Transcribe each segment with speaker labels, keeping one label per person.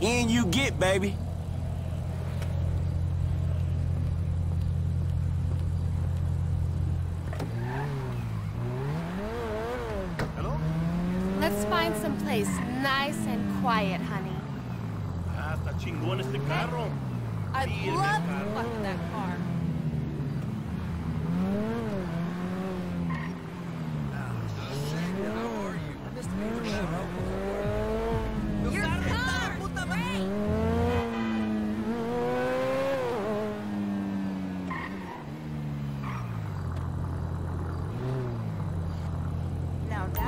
Speaker 1: In you get, baby.
Speaker 2: Let's find some place nice and quiet, honey.
Speaker 3: Ah, está chingón este carro.
Speaker 2: I'd
Speaker 3: Sí, el
Speaker 2: love
Speaker 3: carro.
Speaker 2: fuck that car.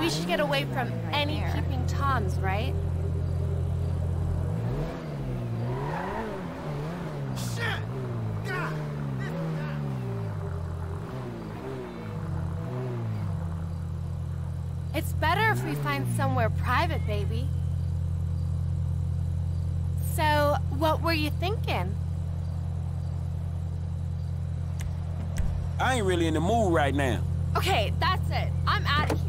Speaker 2: We should get away from any peeping toms, right? It's better if we find somewhere private, baby. So, what were you thinking?
Speaker 1: I ain't really in the mood right now.
Speaker 2: Okay, that's it. I'm out of here.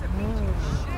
Speaker 2: I mean.